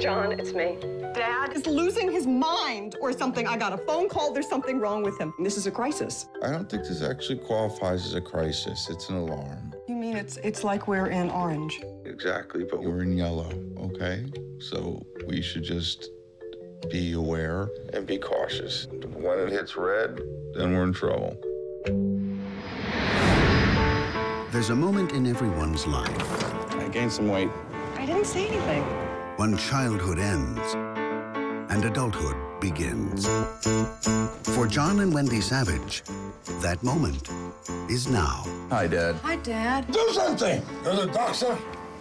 John, it's me. Dad is losing his mind or something. I got a phone call. There's something wrong with him. This is a crisis. I don't think this actually qualifies as a crisis. It's an alarm. You mean it's it's like we're in orange? Exactly, but we're in yellow, okay? So we should just be aware and be cautious. When it hits red, then we're in trouble. There's a moment in everyone's life I gained some weight. I didn't say anything. when childhood ends and adulthood begins. For John and Wendy Savage, that moment is now. Hi, Dad. Hi, Dad. Do something! You're the doctor?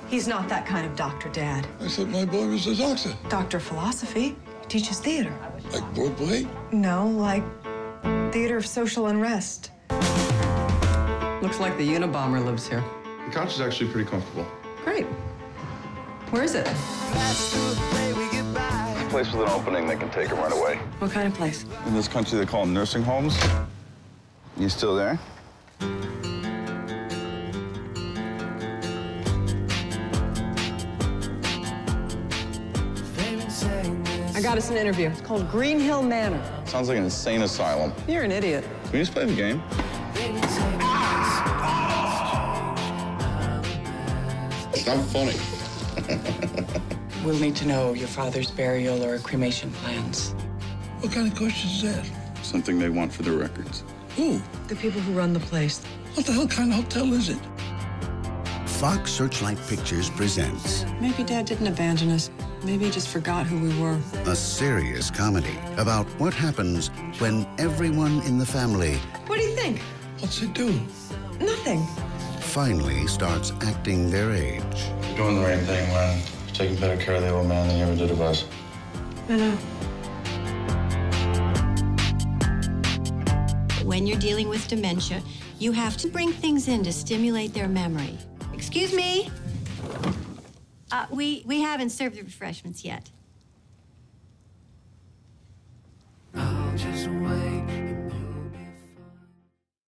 He's not that kind of doctor, Dad. I said my boy was a doctor. Doctor philosophy. He teaches theater. Like Broadway? No, like theater of social unrest. Looks like the Unabomber lives here. The couch is actually pretty comfortable. Great. Where is it? A place with an opening that can take him right away. What kind of place? In this country, they call them nursing homes. You still there? I got us an interview. It's called Green Hill Manor. Sounds like an insane asylum. You're an idiot. Can we just play the game? It's not funny. We'll need to know your father's burial or cremation plans. What kind of question is that? Something they want for their records. Who? The people who run the place. What the hell kind of hotel is it? Fox Searchlight Pictures presents Maybe Dad didn't abandon us. Maybe he just forgot who we were. a serious comedy about what happens when everyone in the family What do you think? What's it do? Nothing. Finally starts acting their age. You're doing the right thing, man. Taking better care of the old man than you ever did of us. I know. When you're dealing with dementia, you have to bring things in to stimulate their memory. Excuse me? Uh, we, we haven't served the refreshments yet. just wait.